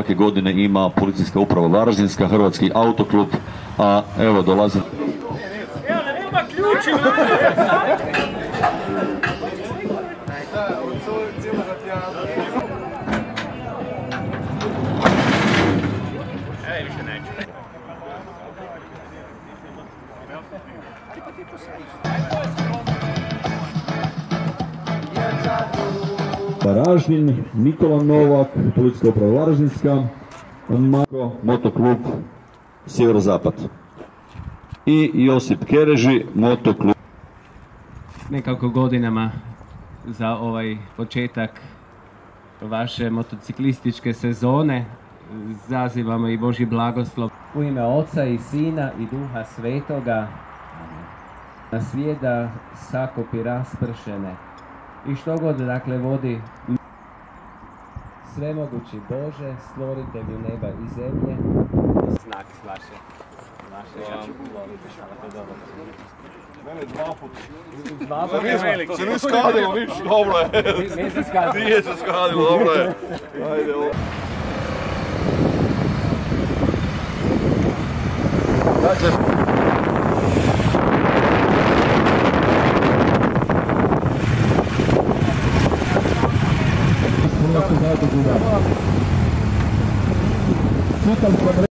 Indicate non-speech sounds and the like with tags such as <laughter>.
svake godine ima policijska uprava Varaždinska, Hrvatski autoklub, a evo dolazi... Varaždin, Nikola Novak, policijska uprava Varaždinska, Marko, motoklub Sjeverozapad. I Josip Kereži, motoklub nekako godinama za ovaj početak vaše motociklističke sezone. Zazivamo i Boži blagoslov. U ime Oca i Sina i Duha Svetoga na svijeda sakopi raspršene i što god dakle vodi svemogući Bože, stvoritelju neba i zemlje. Znak s vaše, vaše, ja ću Mene dva put. Dva. Se skadilo niš, <laughs> dobro je. Nije se skadilo. Nije se skadilo, dobro je. Ajde, ovo. Cuidado. Chuta o